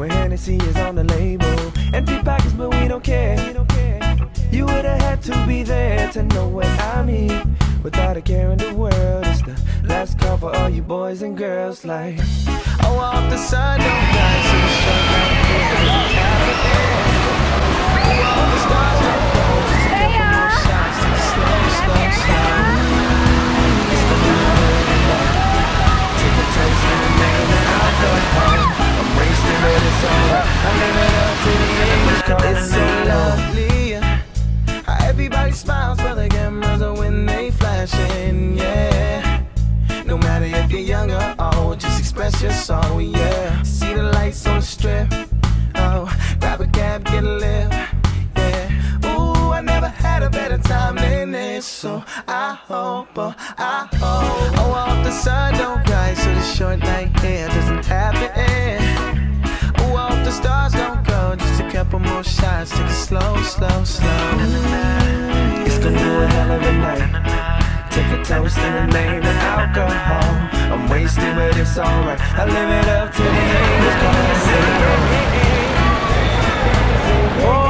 Where Hennessy is on the label. Empty pockets, but we don't care. You would've had to be there to know what I mean. Without a care in the world, it's the last call for all you boys and girls. Like, oh, I the sun don't die So shine like. Oh, the. I hope, oh, I hope. Oh, I hope the sun don't rise so the short night here doesn't happen. Oh, I hope the stars don't go. Just a couple more shots, take it slow, slow, slow. Mm-hmm. It's gonna be a hell of a night. Take a toast in the name of alcohol. I'm wasted, but it's alright. I live it up to the haters, cause I say, oh.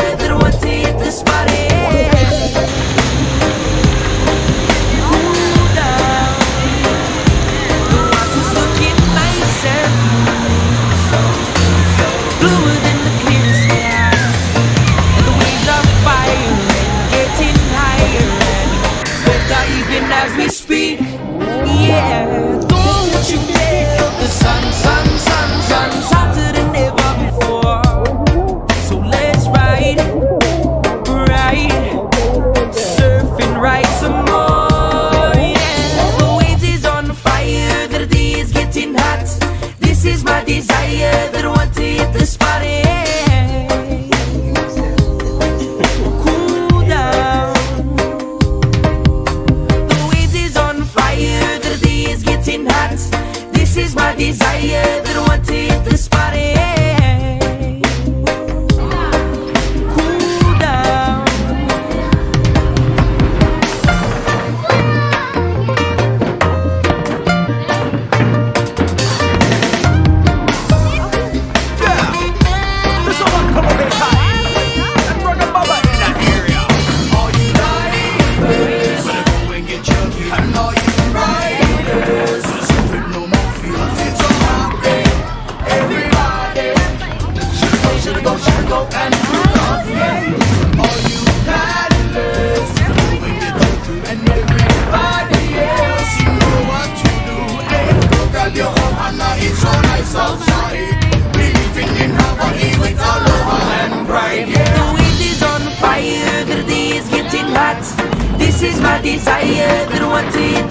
better than what you at this party.